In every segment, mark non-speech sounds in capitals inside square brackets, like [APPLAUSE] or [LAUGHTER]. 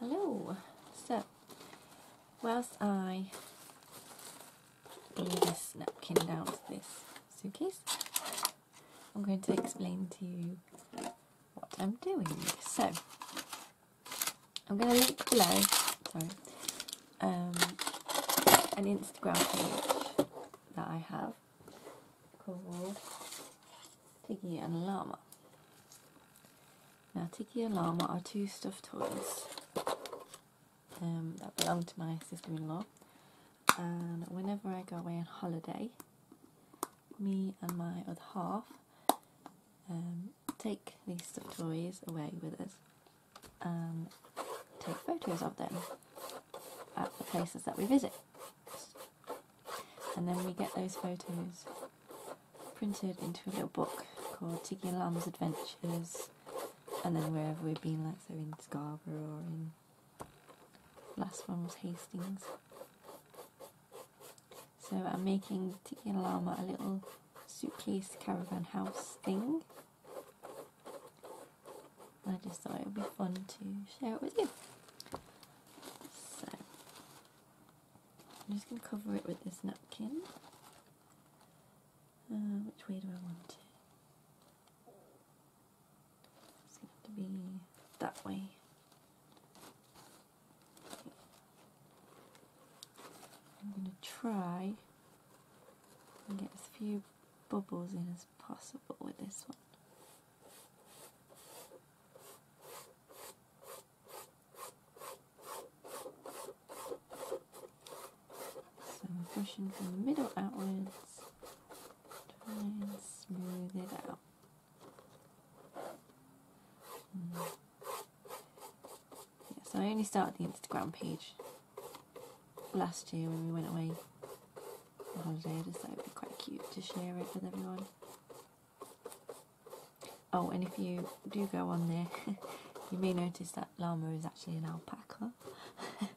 Hello. So, whilst I glue this napkin down to this suitcase, I'm going to explain to you what I'm doing. So, I'm going to link below, sorry, um, an Instagram page that I have called Tiggy and Llama. Now, Tiggy and Llama are two stuffed toys um, that belong to my sister-in-law. And whenever I go away on holiday, me and my other half um, take these stuffed toys away with us and take photos of them at the places that we visit. And then we get those photos printed into a little book called Tiggy and Llama's Adventures and then wherever we've been, like so in Scarborough or in last one was Hastings. So I'm making Tiggy and Llama a little suitcase caravan house thing. I just thought it would be fun to share it with you. So I'm just going to cover it with this napkin. Uh, which way do I want it? It's going to have to be that way. I'm going to try and get as few bubbles in as possible with this one. So I'm pushing from the middle outwards, try and smooth it out. Hmm. So I only started the Instagram page last year when we went away holiday. I just thought it would be quite cute to share it with everyone. Oh, and if you do go on there, [LAUGHS] you may notice that llama is actually an alpaca. [LAUGHS]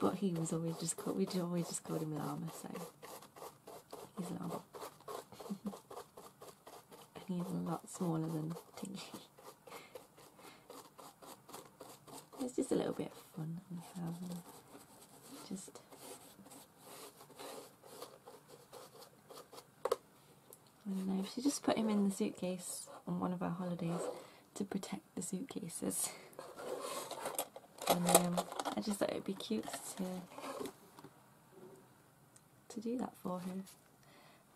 but he was always just called, we always just called him llama, so he's llama. [LAUGHS] and he's a lot smaller than Tiggy. it's just a little bit of fun just She just put him in the suitcase on one of our holidays to protect the suitcases. [LAUGHS] And um, I just thought it would be cute to to do that for her.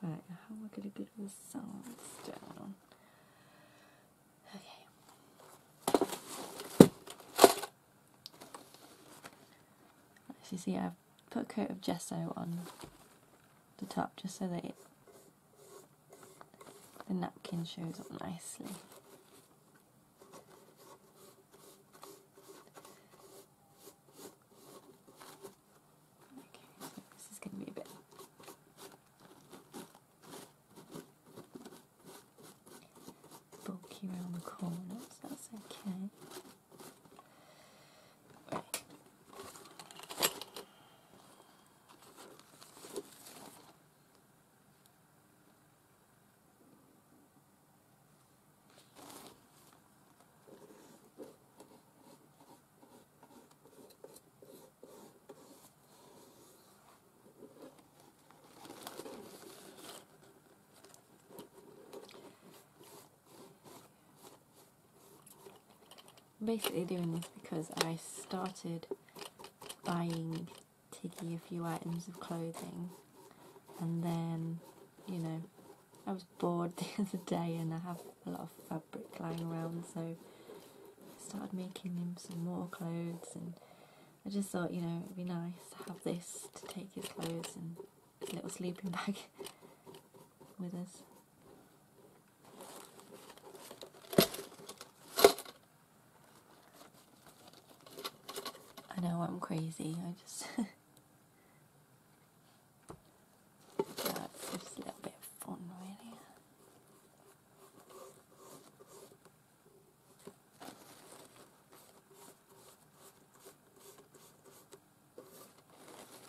Right, how am I going to get the sounds down? So you see I've put a coat of gesso on the top just so that it, the napkin shows up nicely. Okay, so this is going to be a bit bulky around the corners, that's okay. Basically doing this because I started buying Tiggy a few items of clothing and then, you know, I was bored [LAUGHS] the other day and I have a lot of fabric lying around so I started making him some more clothes and I just thought, you know, it'd be nice to have this to take his clothes and his little sleeping [LAUGHS] bag with us. I know I'm crazy. I just. [LAUGHS] That's just a little bit of fun, really.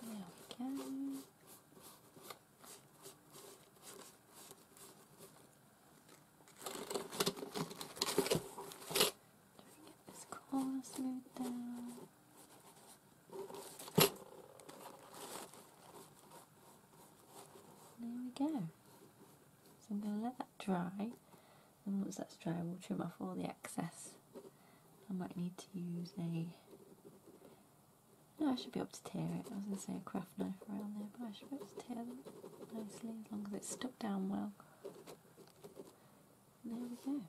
There we go. Try to get this corner smoothed down. let that dry. And once that's dry, we'll trim off all the excess. I might need to use a. No, I should be able to tear it. I was going to say a craft knife around there, but I should be able to tear them nicely as long as it's stuck down well. And there we go.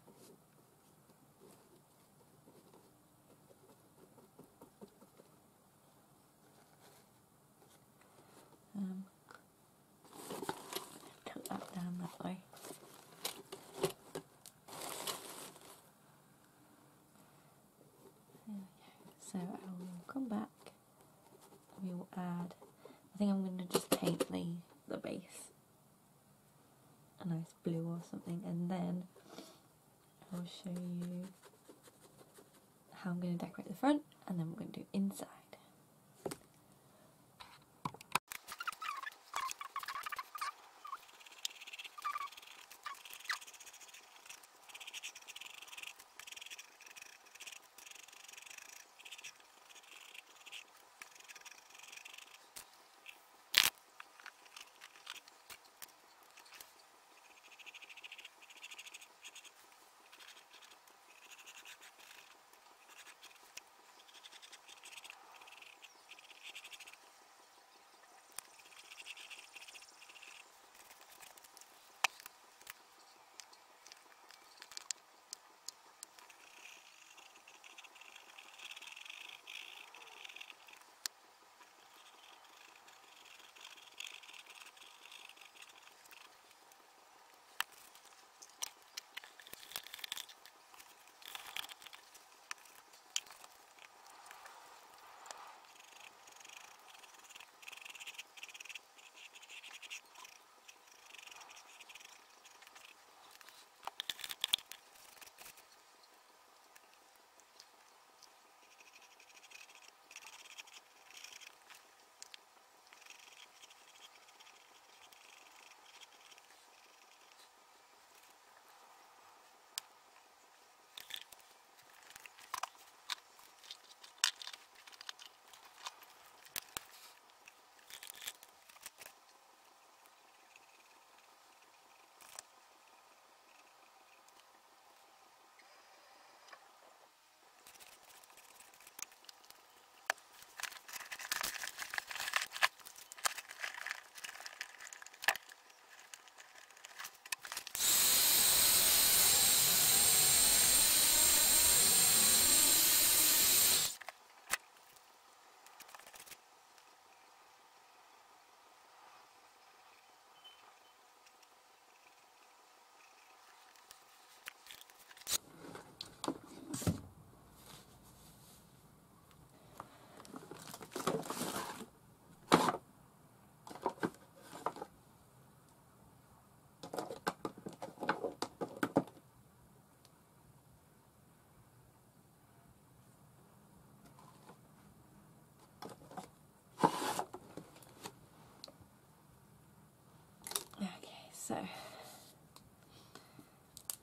So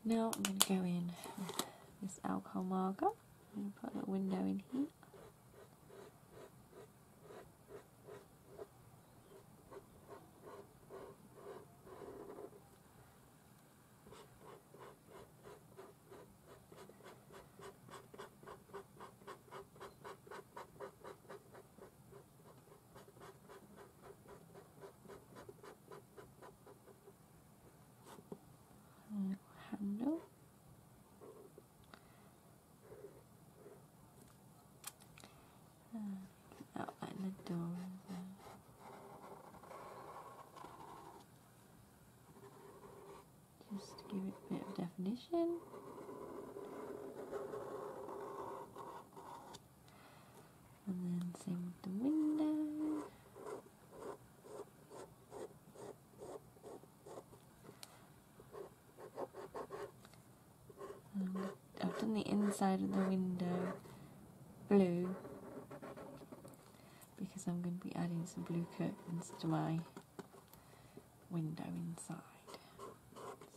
now I'm going to go in with this alcohol marker. To put a little window in here. Uh, outline the door. Just give it a bit of definition. And then same with the window. I've done the inside of the window blue because I'm some blue curtains to my window inside.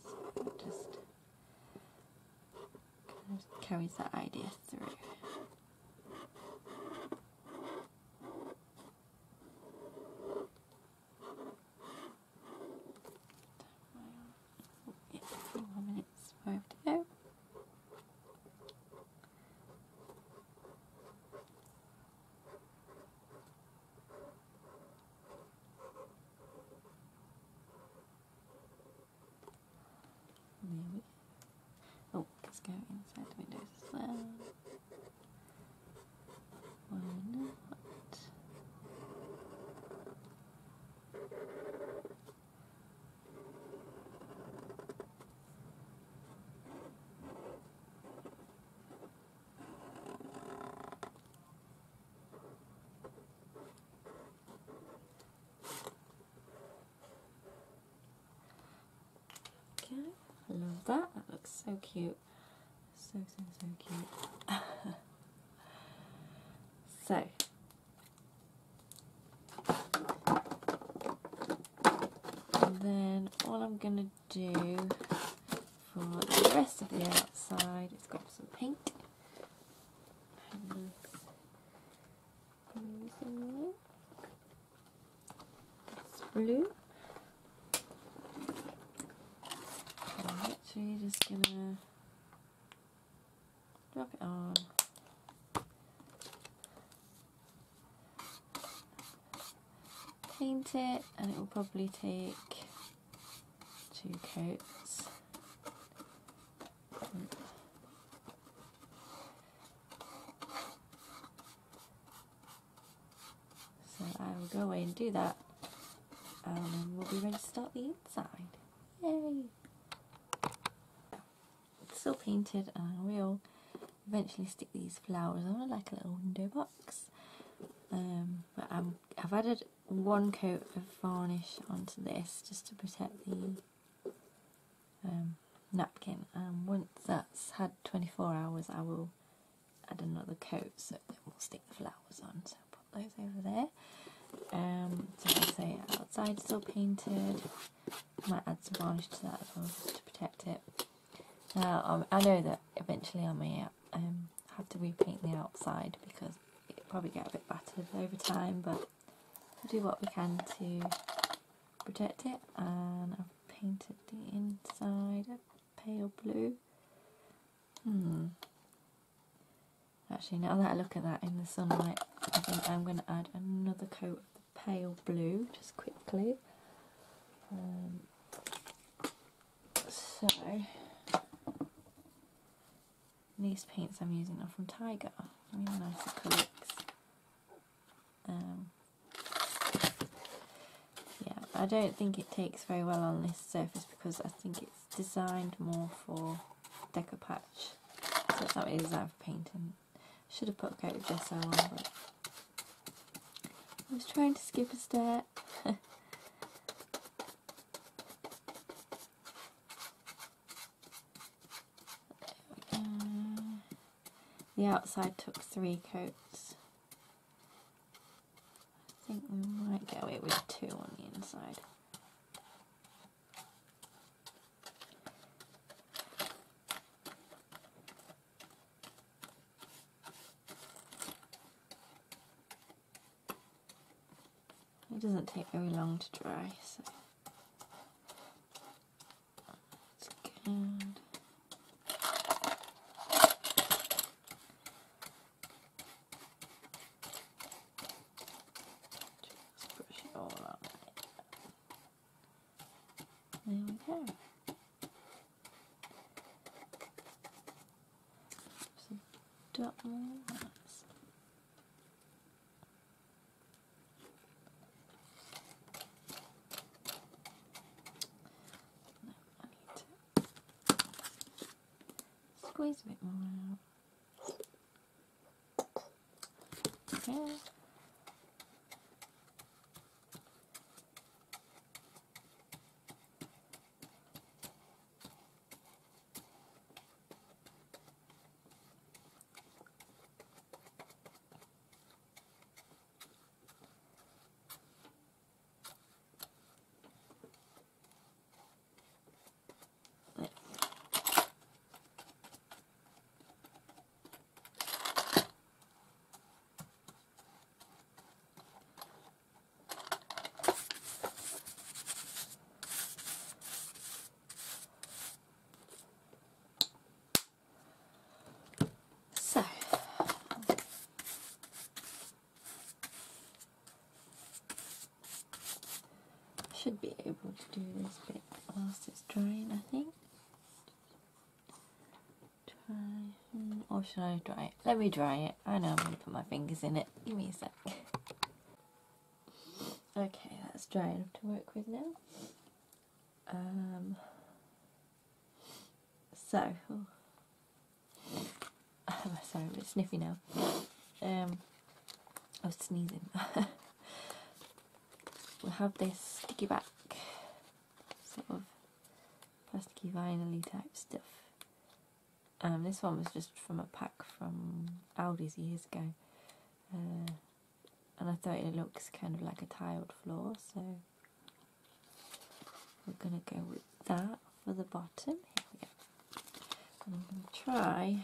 So just kind of carries that idea through. Yeah. just go inside the windows as well. Why not? Okay, I love that. That looks so cute. So, so, so cute. [LAUGHS] so, then all I'm going to do for the rest of the outside is grab some paint. It's blue. I'm literally just gonna drop it on. It, and it will probably take two coats. So I will go away and do that, and we'll be ready to start the inside. Yay! It's still painted, and I will eventually stick these flowers on like a little window box. Um, but I'm, I've added one coat of varnish onto this just to protect the um, napkin. And once that's had 24 hours I will add another coat so then we'll stick the flowers on. So I'll put those over there. Um, so I say outside still painted. I might add some varnish to that as well just to protect it. Now I know that eventually I may um, have to repaint the outside because it probably get a bit battered over time but do what we can to protect it and I've painted the inside a pale blue. Hmm. Actually now that I look at that in the sunlight I think I'm going to add another coat of the pale blue just quickly. Um, so these paints I'm using are from Tiger really nice acrylics. Um, I don't think it takes very well on this surface because I think it's designed more for decoupage. So it's not really designed for painting. Should have put a coat of gesso on, but I was trying to skip a step. [LAUGHS] the outside took three coats. Think we might get away with two on the inside. It doesn't take very long to dry, so that's good. Just brush it all on. There we go. Just I need to squeeze a bit more out. Okay. So, should be able to do this bit whilst it's drying, I think. Or should I dry it? Let me dry it. I know I'm going to put my fingers in it. Give me a sec. okay, that's dry enough to work with now. Um, so, oh. [LAUGHS] sorry, I'm a bit sniffy now. Um, I was sneezing. [LAUGHS] we'll have this sticky back, sort of plasticky vinyl type stuff. Um, this one was just from a pack from Aldi's years ago. Uh, and I thought it looks kind of like a tiled floor, so we're going to go with that for the bottom. Here we go. And I'm to try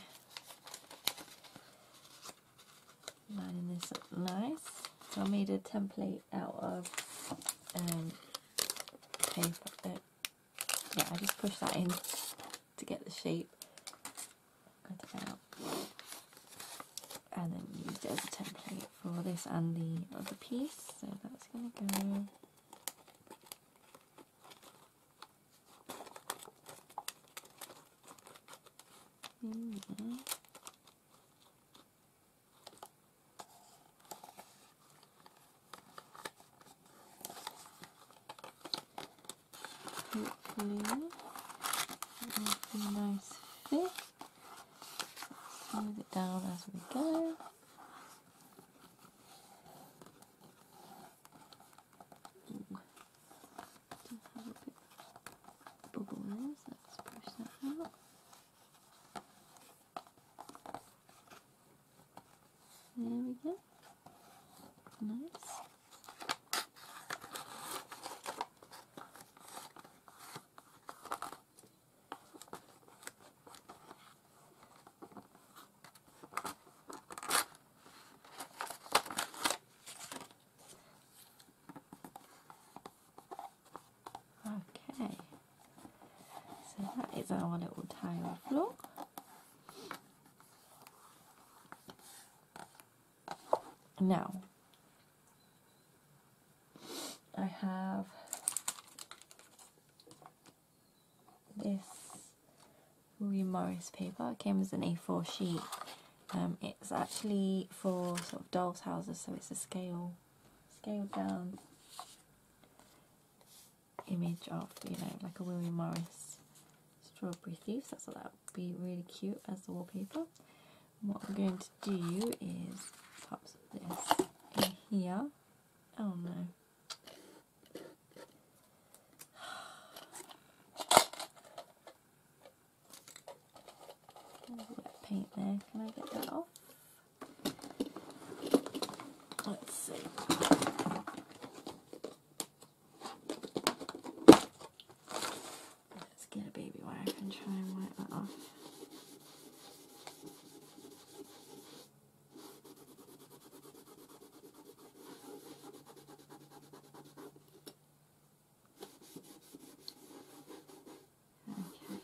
lining this up nice. So I made a template out of um, paper. Yeah, I just push that in to get the shape. Out. And then used it as a template for this and the other piece. So that's going to go in there. Hopefully, it will be a nice fit. Smooth it down as we go. Ooh. Do have a bit of bubble there, so let's push that out. There we go. Nice. Okay, so that is our little tile floor. Now, I have this Morris paper. It came as an A4 sheet. Um, it's actually for sort of dolls' houses, so it's a scale, scaled down image of, you know, like a William Morris strawberry. That's what that would be really cute as the wallpaper. And what I'm going to do is pop this in here. Oh no. There's wet paint there. Can I get that off? Let's see. Let's get a baby wipe and try and wipe that off. Okay.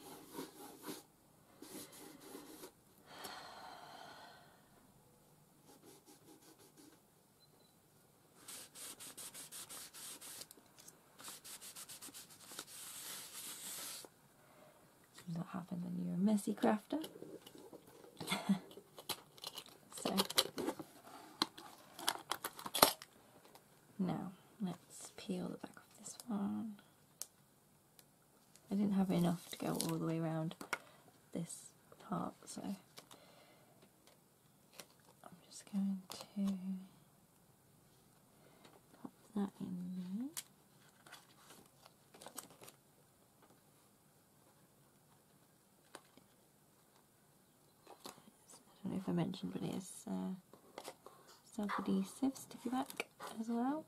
This is what happens when you're a messy crafter. so now let's peel the back of this one. I didn't have enough to go all the way around this part, so I'm just going to pop that in there. I don't know if I mentioned, but it is uh, self-adhesive sticky back as well.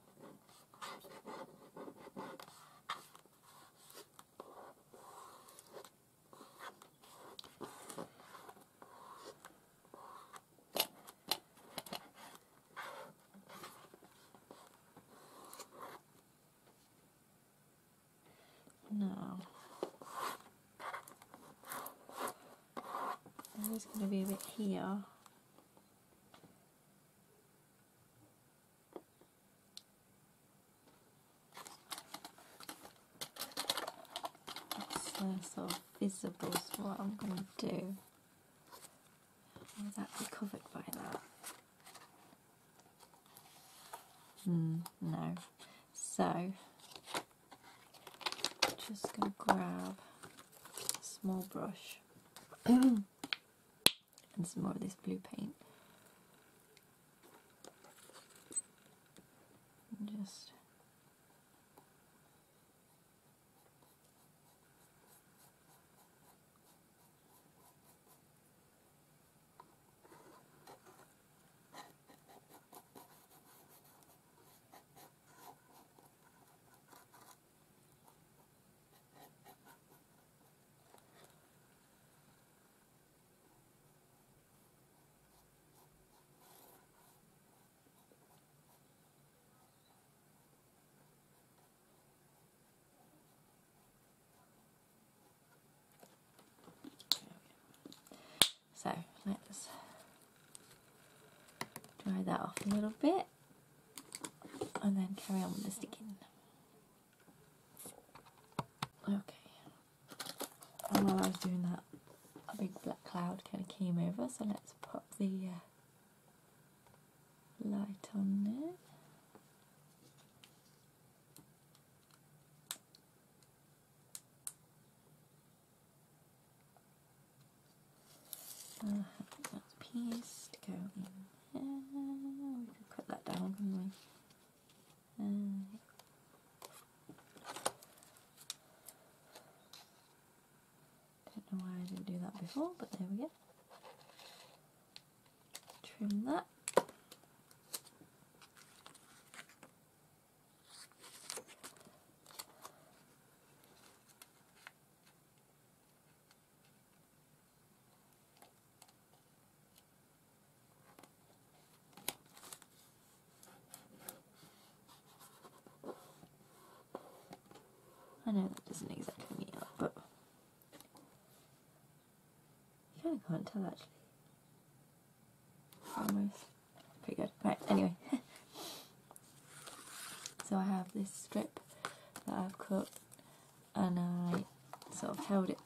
Now, there's going to be a bit here. Of visible, so what I'm going to do Will that be covered by that? Hmm, no. So, just going to grab a small brush [CLEARS THROAT] and some more of this blue paint. And just So let's dry that off a little bit and then carry on with the sticking. Okay, and while I was doing that, a big black cloud kind of came over, so let's pop the uh, light on there. Uh, that's piece to go in cut that down, couldn't we? Uh, don't know why I didn't do that before, but there we go. Trim that. I know that doesn't exactly mean up, but you tell actually. Almost. Pretty good. Right, anyway. [LAUGHS] so I have this strip that I've cut and I sort of held it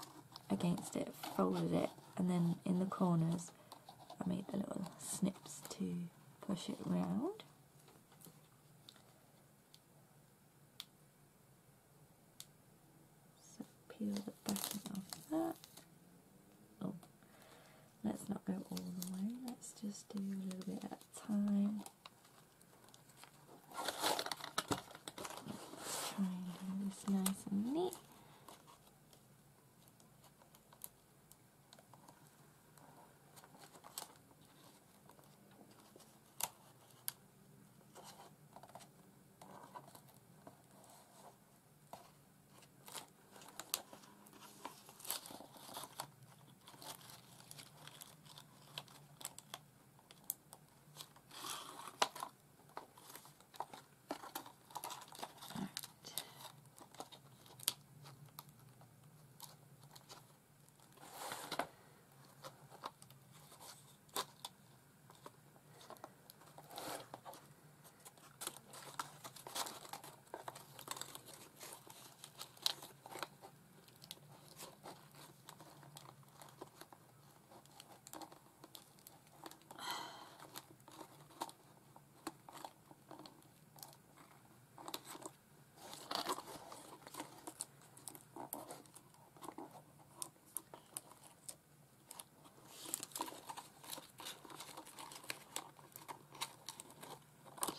against it, folded it, and then in the corners I made the little snips to push it round. So peel the backing off that. Oh, let's not go all the way. Let's just do a little bit at a time. Let's try and do this nice and neat.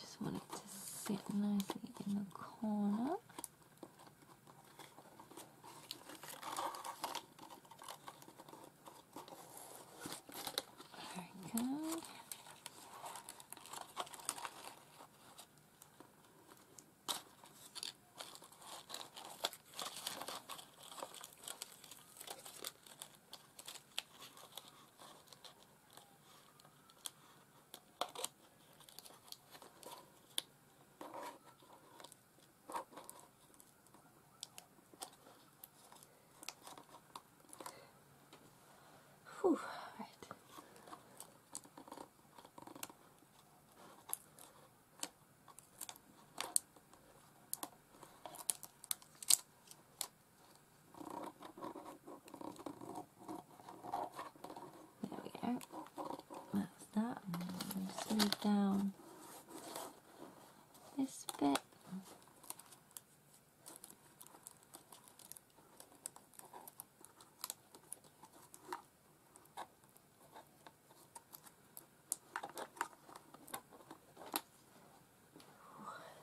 Just want it to sit nicely in the corner. That's that. And just move down this bit.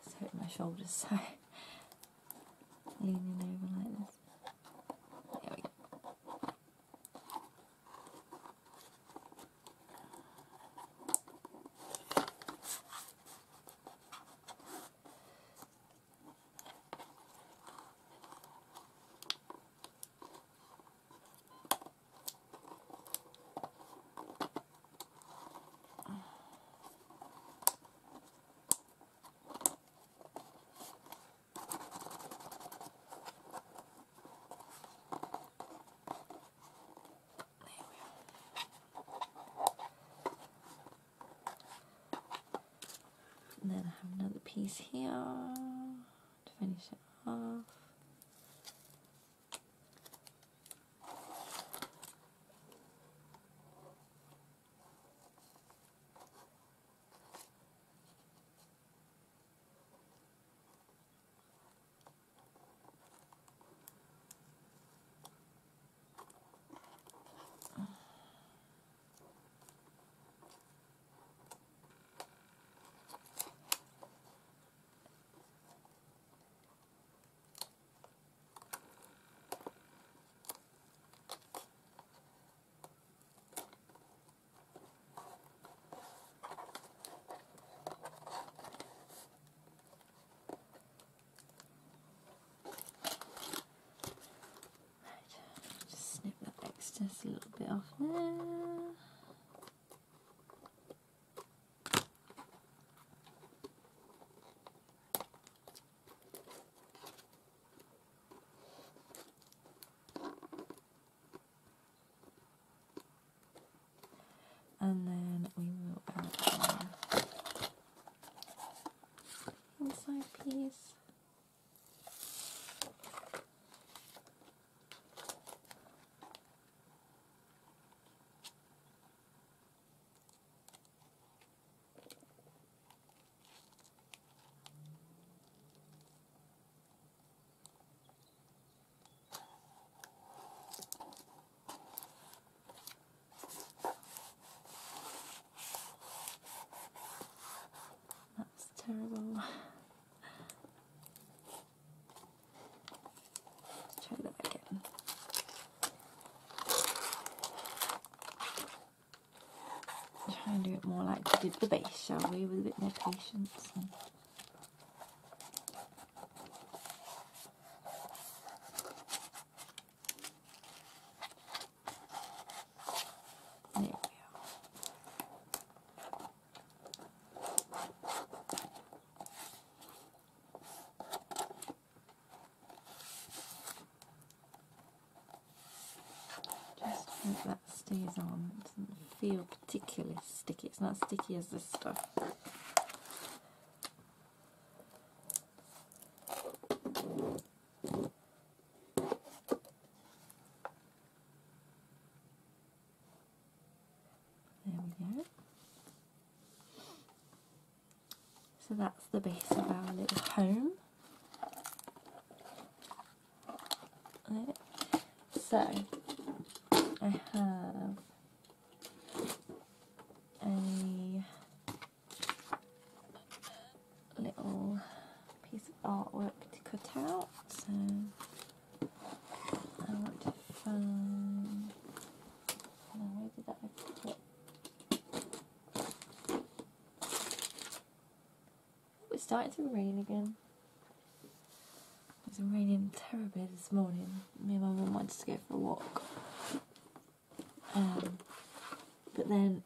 So my shoulders, so [LAUGHS] here to finish it off. just a little bit off there. terrible. Try that again. Try and do it more like we did the base, shall we, with a bit more patience. And the base. started to rain again. It's been raining terribly this morning. Me and my mum wanted to go for a walk. Um, but then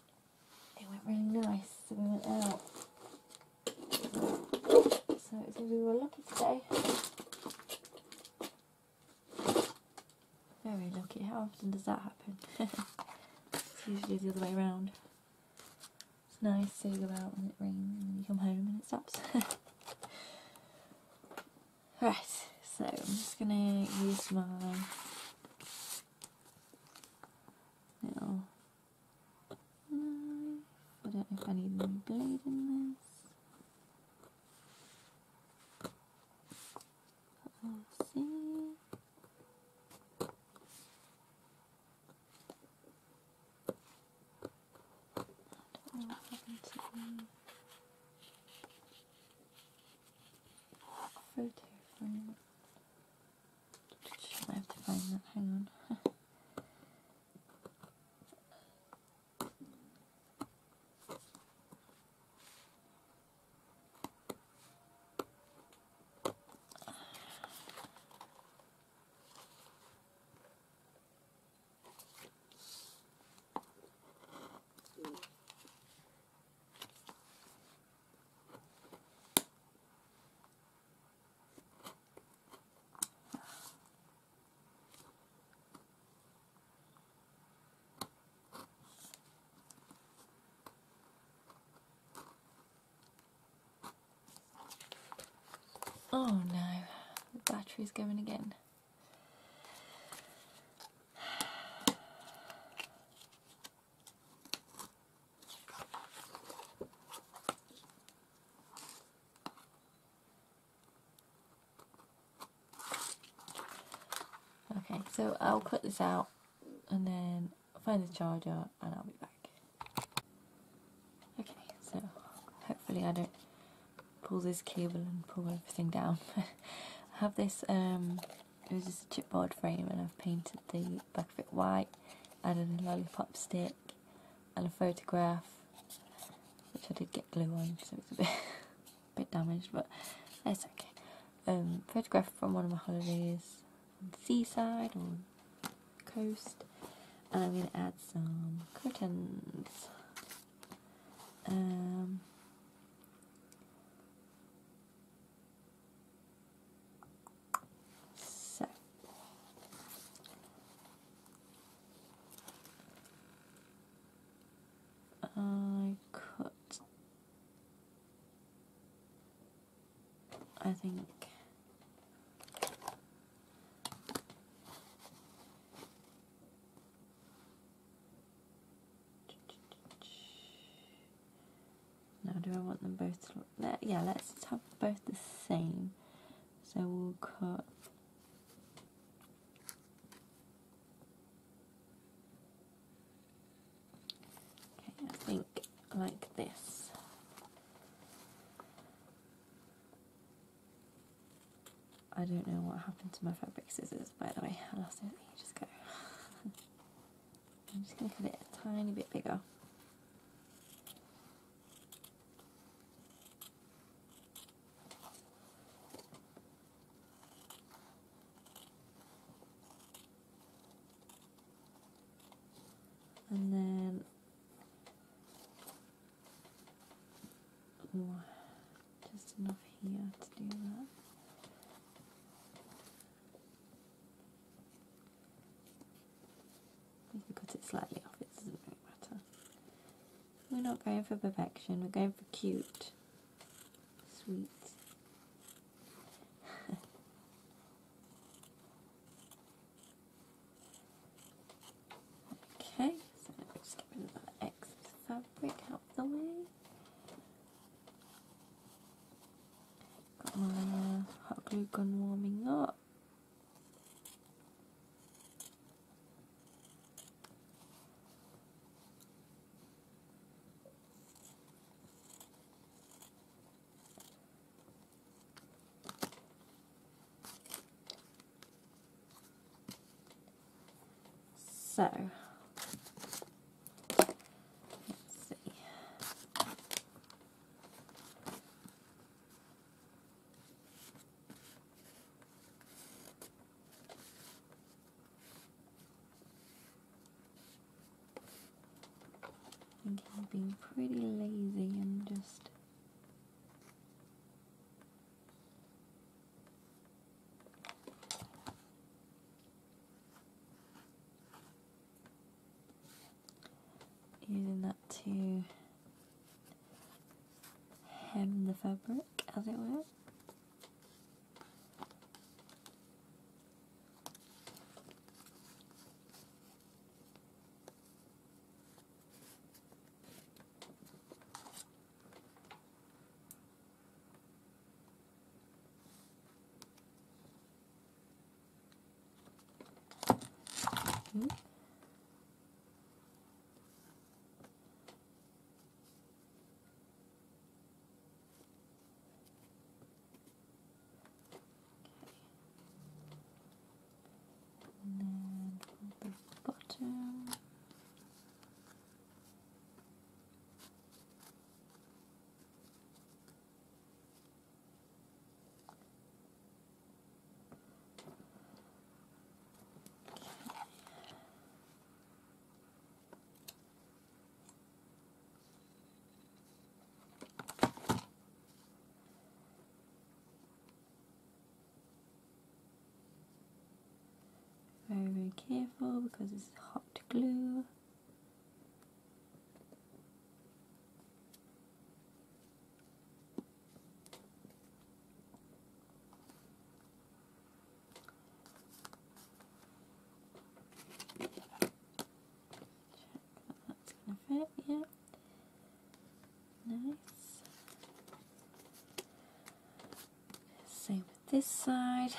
There no, the battery's going again. Okay, so I'll cut this out and then find the charger and I'll be back. Okay, so hopefully I don't pull this cable and pull everything down. [LAUGHS] I have this, um, it was just a chipboard frame and I've painted the back of it white, added a lollipop stick and a photograph, which I did get glue on, so it's a bit, a [LAUGHS] bit damaged, but that's okay. Um, photograph from one of my holidays on the seaside or coast, and I'm going to add some curtains. Um, so I cut I think Now, do I want them both to look? Yeah, let's have both the same. So we'll cut. Okay, I think like this. I don't know what happened to my fabric scissors, by the way. I lost it ages ago. I'm just going to cut it a tiny bit bigger. and then oh, just enough here to do that. You can cut it slightly off, it doesn't really matter. We're not going for perfection, we're going for cute, sweet. [LAUGHS] okay, so let me just get rid of that excess fabric out the way. Got my uh, hot glue gun warming up. So, let's see. I think he's being pretty lazy and just using that to hem the fabric, as it were. Hmm. And then for the bottom. Very, very careful because it's hot glue. it, yeah. Nice. Same with this side.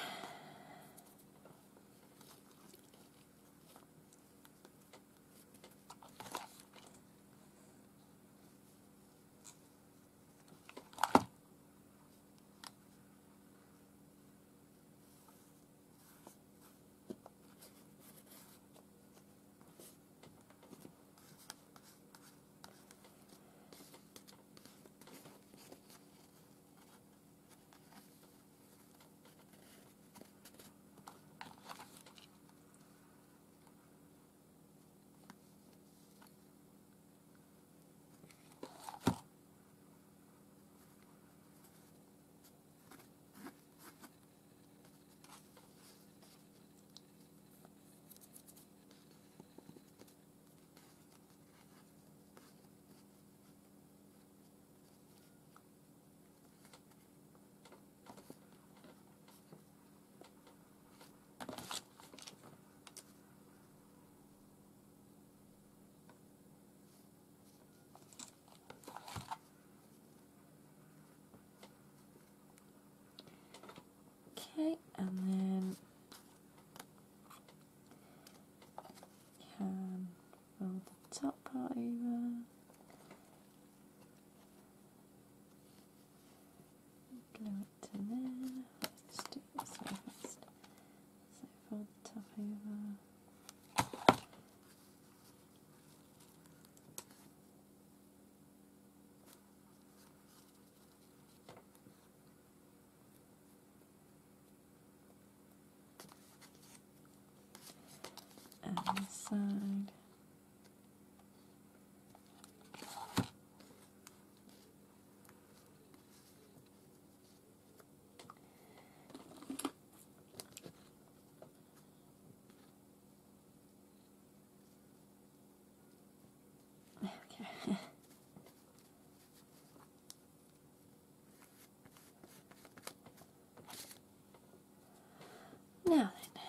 Okay, and then can fold the top part over. Glue it to there. Let's do it this way. So fold the top over. and side. Okay. now then.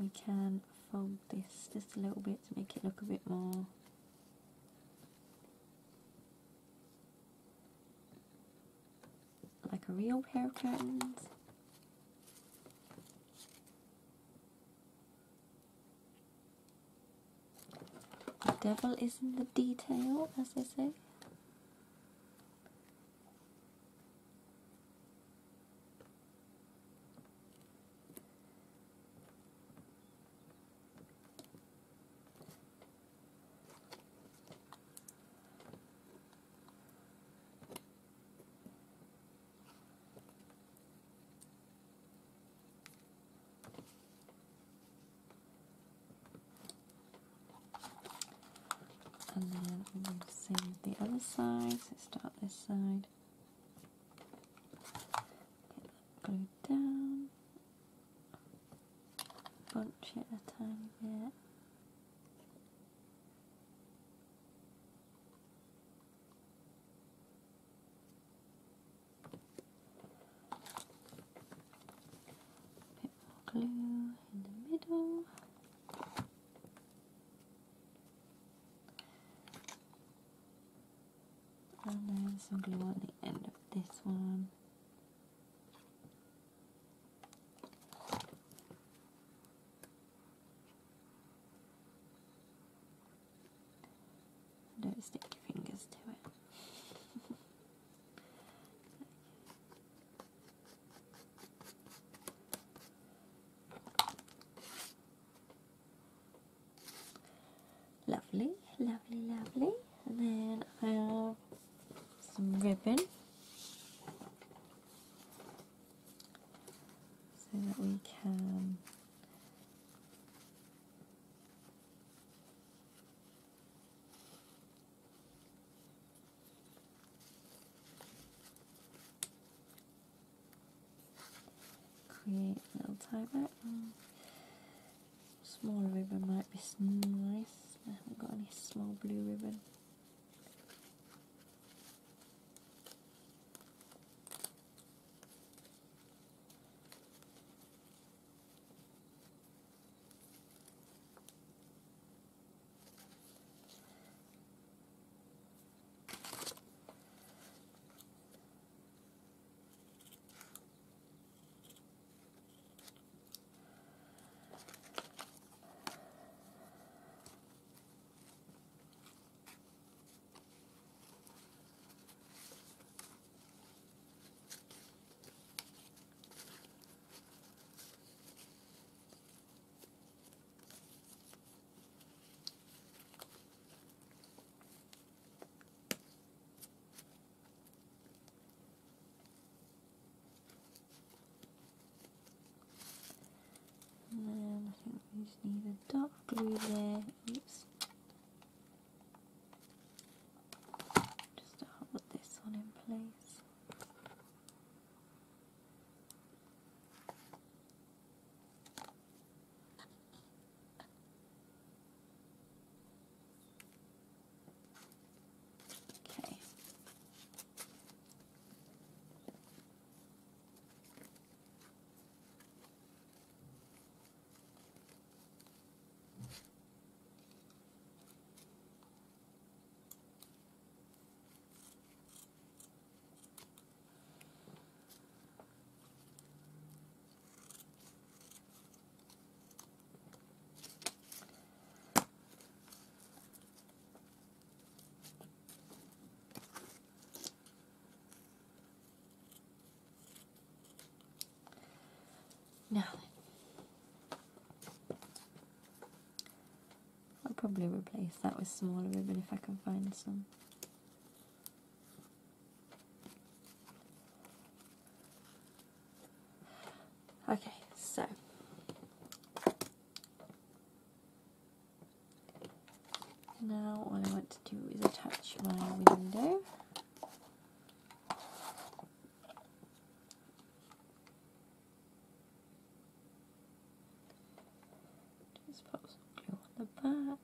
We can fold this just a little bit to make it look a bit more like a real pair of curtains. The devil is in the detail, as they say. And then I'm going to same with the other side. So start this side, get that glued down, bunch it a tiny. Bit more glue in the middle. and then some glue on the end of this one. Don't stick your fingers to it. [LAUGHS] Lovely, lovely, lovely. And then I have some ribbon so that we can create a little back. Mm. Smaller ribbon might be nice. I haven't got any small blue ribbon. And then I think we just need a dark glue there. Oops. Just to hold this one in place. Okay. Now then. I'll probably replace that with smaller ribbon if I can find some. Okay, so now all I want to do is attach my window. Just put some glue on the back.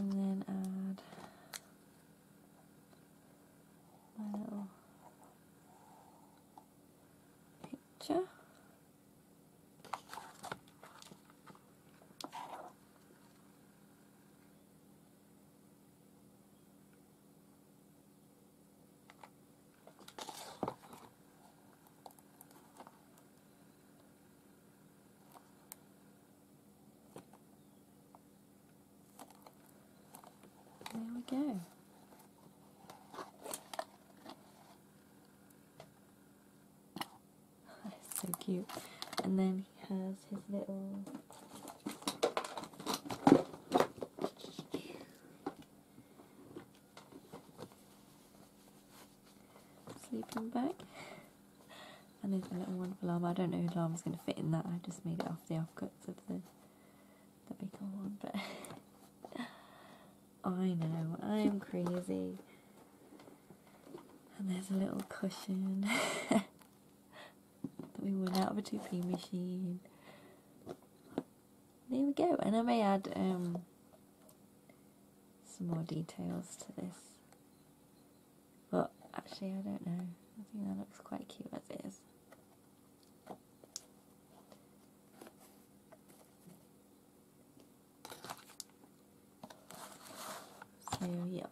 and then add my little There we go. That's so cute. And then he has his little sleeping bag. [LAUGHS] And there's a little wonderful arm. I don't know whose arm's going to fit in that. I just made it off the offcuts of the the bigger one, but [LAUGHS] I know, I'm crazy. And there's a little cushion [LAUGHS] we won out of a 2p machine. There we go. And I may add um, some more details to this. But actually, I don't know. I think that looks quite cute as is. So yes.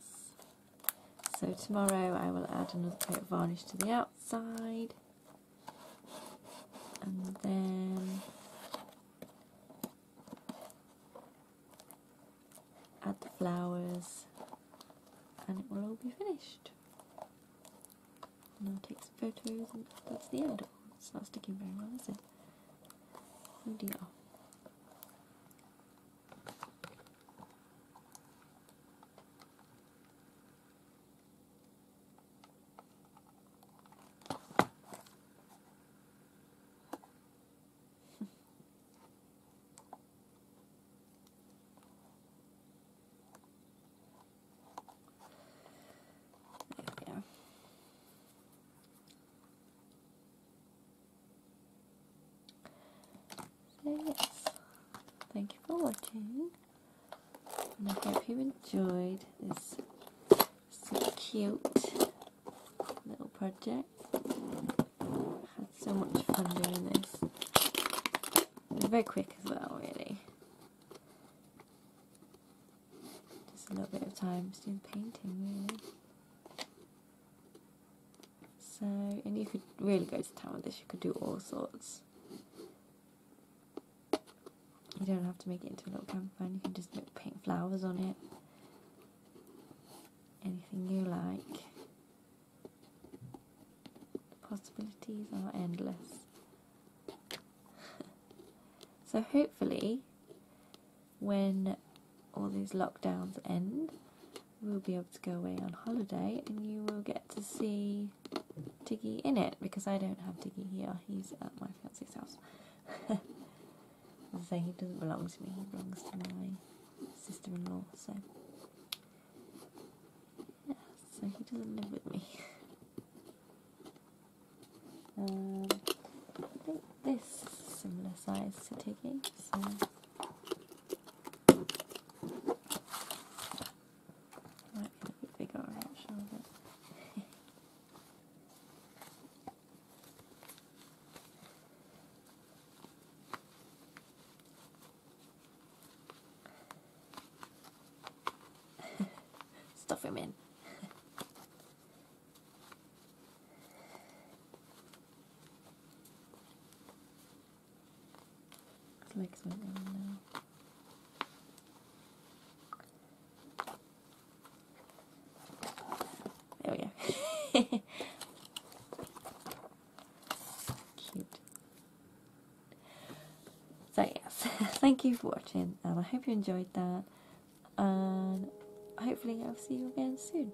So tomorrow I will add another coat of varnish to the outside. And then add the flowers and it will all be finished. And I'll take some photos and that's the end. It's not sticking very well, is it? Oh dear. There we are. So yes, thank you for watching, and I hope you enjoyed this so cute little project. Had so much fun doing this. Very quick as well, really. Just a little bit of time to do the painting, really. So, and you could really go to town with this. You could do all sorts. You don't have to make it into a little campervan. You can just paint flowers on it. Anything you like. The possibilities are endless. [LAUGHS] so hopefully, when all these lockdowns end, we'll be able to go away on holiday, and you will get to see Tiggy in it because I don't have Tiggy here. He's at my fiance's house. [LAUGHS] Say, he doesn't belong to me. He belongs to my sister-in-law. So, yeah. So he doesn't live with me. [LAUGHS] Um, I think this is similar size to Tiggy. So. Might be a bit bigger, I'm not sure, but stuff him in. His legs went in now. There we go. Cute. So yes, [LAUGHS] thank you for watching and I hope you enjoyed that and hopefully I'll see you again soon.